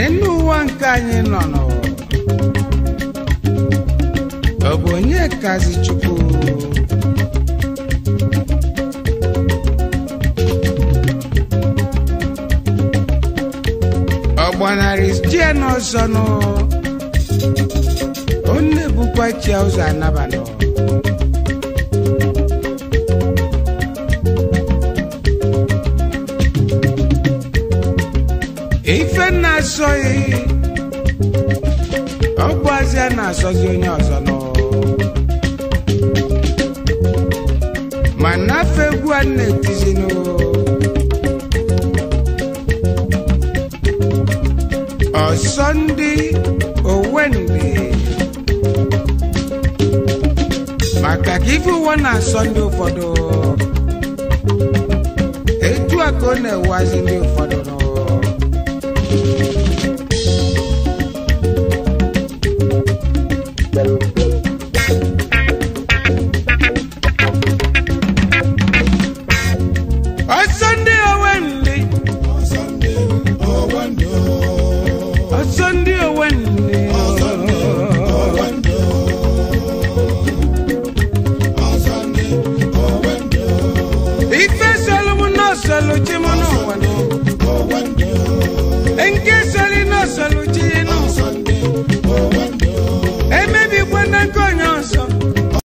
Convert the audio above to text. n'elu ụwa nke anyị nọ n'ụwa ọ bụ onye kazi chukwu ọ gbanarị jie n'ọzọ n'ụwa? onye bụkwa chi ụzọ anabalị ife na-asọghị ọ bụ na-asọzi onye ọzọ nọ ma na-afọ egwu a na nọ, ọsọ ndị owe ndị maka ka ife ụwa na-asọ ndị ụfọdụ etu a ka ọ na-eweazị ndị ụfọdụ nọ